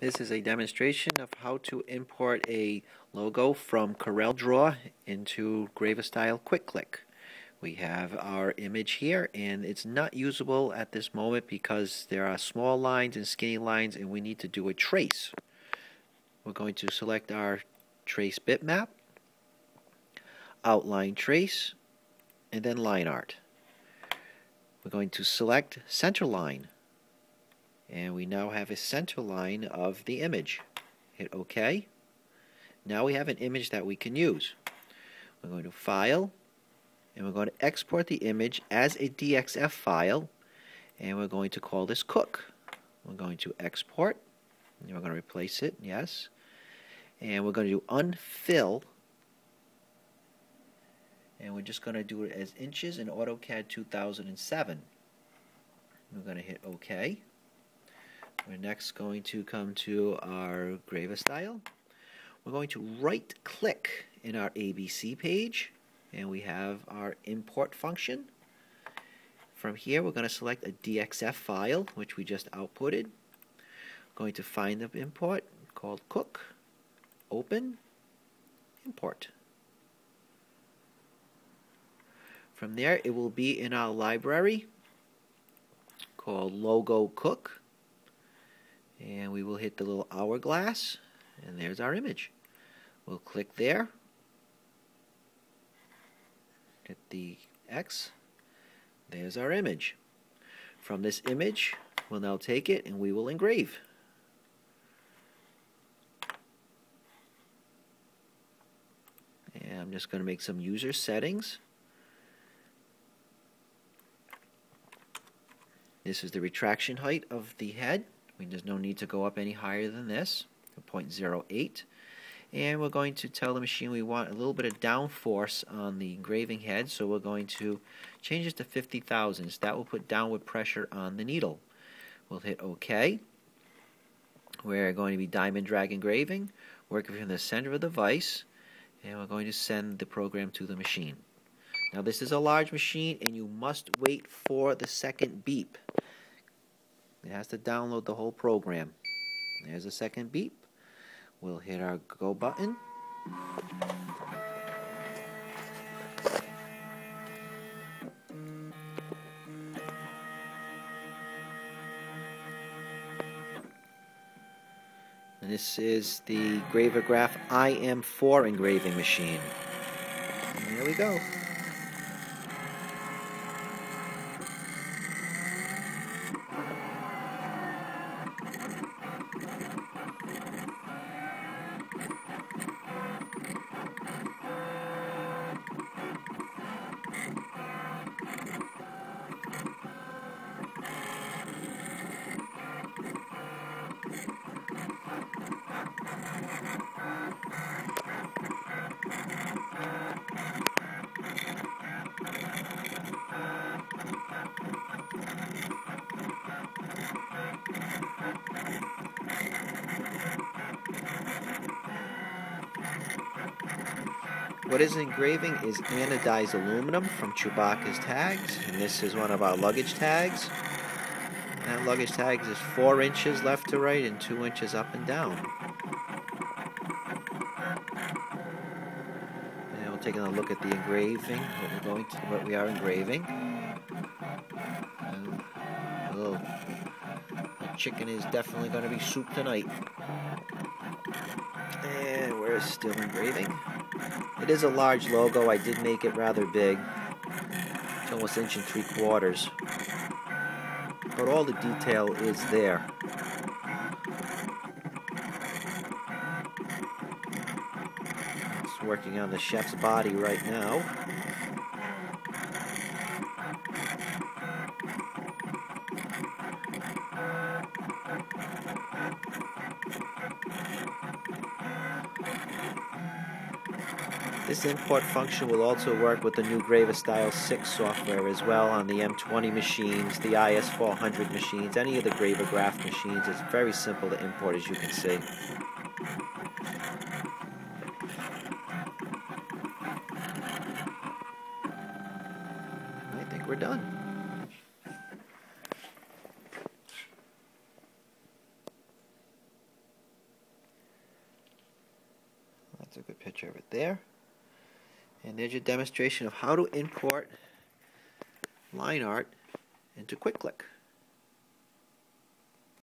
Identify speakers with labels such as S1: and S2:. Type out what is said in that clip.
S1: This is a demonstration of how to import a logo from CorelDRAW into Gravistyle Quick Click. We have our image here and it's not usable at this moment because there are small lines and skinny lines and we need to do a trace. We're going to select our trace bitmap, outline trace, and then line art. We're going to select center line and we now have a center line of the image. Hit OK. Now we have an image that we can use. We're going to File, and we're going to export the image as a DXF file, and we're going to call this Cook. We're going to export, and we're going to replace it, yes. And we're going to do unfill, and we're just going to do it as inches in AutoCAD 2007. We're going to hit OK. We're next going to come to our Gravistyle. We're going to right click in our ABC page and we have our import function. From here we're going to select a DXF file which we just outputted. Going to find the import called cook, open, import. From there it will be in our library called logo cook and we will hit the little hourglass and there's our image. We'll click there. Hit the X. There's our image. From this image we'll now take it and we will engrave. And I'm just going to make some user settings. This is the retraction height of the head mean, there's no need to go up any higher than this, 0.08. And we're going to tell the machine we want a little bit of downforce on the engraving head, so we're going to change this to 50 thousandths. That will put downward pressure on the needle. We'll hit OK. We're going to be diamond drag engraving, working from the center of the vise, and we're going to send the program to the machine. Now this is a large machine and you must wait for the second beep. It has to download the whole program. There's a second beep. We'll hit our go button. This is the Gravograph IM4 engraving machine. And there we go. What is engraving is anodized aluminum from Chewbarka's tags, and this is one of our luggage tags. That luggage tag is 4 inches left to right and 2 inches up and down. And we're taking a look at the engraving, what we're going to, what we are engraving. And a little chicken is definitely going to be soup tonight. And we're still engraving. It is a large logo. I did make it rather big. It's almost inch and three quarters. But all the detail is there. It's working on the chef's body right now. This import function will also work with the new Gravistyle 6 software as well on the M20 machines, the IS400 machines, any of the Gravograph machines. It's very simple to import as you can see. I think we're done. That's a good picture of it there. And there's your demonstration of how to import line art into QuickClick.